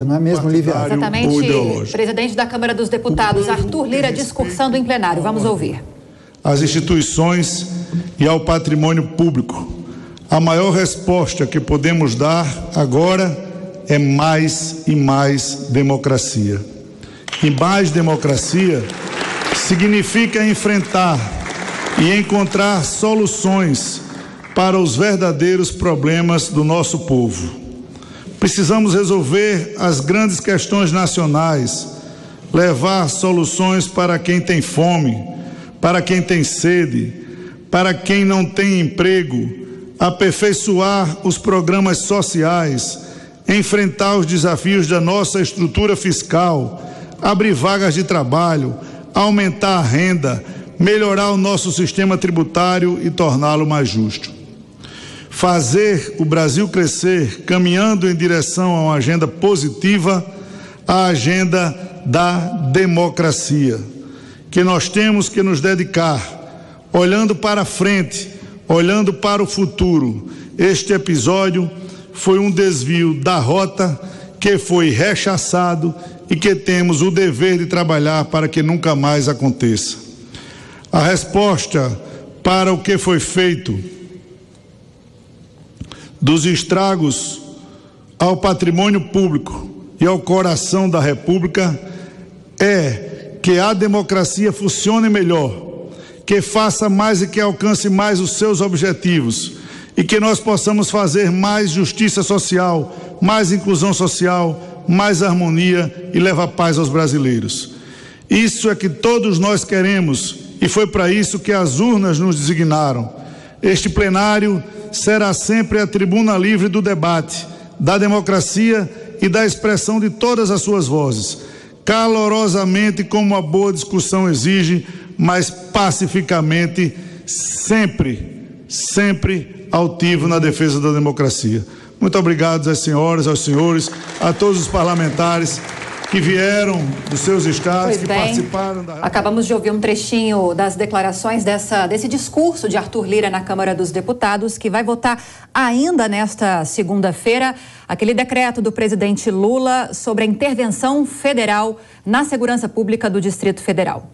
Não é mesmo, Lívia? Exatamente. Presidente da Câmara dos Deputados, Arthur Lira, discursando em plenário. Vamos ouvir. Às instituições e ao patrimônio público. A maior resposta que podemos dar agora é mais e mais democracia. E mais democracia significa enfrentar e encontrar soluções para os verdadeiros problemas do nosso povo. Precisamos resolver as grandes questões nacionais, levar soluções para quem tem fome, para quem tem sede, para quem não tem emprego, aperfeiçoar os programas sociais, enfrentar os desafios da nossa estrutura fiscal, abrir vagas de trabalho, aumentar a renda, melhorar o nosso sistema tributário e torná-lo mais justo fazer o Brasil crescer, caminhando em direção a uma agenda positiva, a agenda da democracia, que nós temos que nos dedicar, olhando para frente, olhando para o futuro. Este episódio foi um desvio da rota que foi rechaçado e que temos o dever de trabalhar para que nunca mais aconteça. A resposta para o que foi feito dos estragos ao patrimônio público e ao coração da República é que a democracia funcione melhor, que faça mais e que alcance mais os seus objetivos e que nós possamos fazer mais justiça social, mais inclusão social, mais harmonia e levar paz aos brasileiros. Isso é que todos nós queremos e foi para isso que as urnas nos designaram. Este plenário será sempre a tribuna livre do debate, da democracia e da expressão de todas as suas vozes, calorosamente como a boa discussão exige, mas pacificamente, sempre, sempre altivo na defesa da democracia. Muito obrigado às senhoras, aos senhores, a todos os parlamentares que vieram dos seus estados, pois que bem, participaram da. Acabamos de ouvir um trechinho das declarações dessa, desse discurso de Arthur Lira na Câmara dos Deputados, que vai votar ainda nesta segunda-feira aquele decreto do presidente Lula sobre a intervenção federal na segurança pública do Distrito Federal.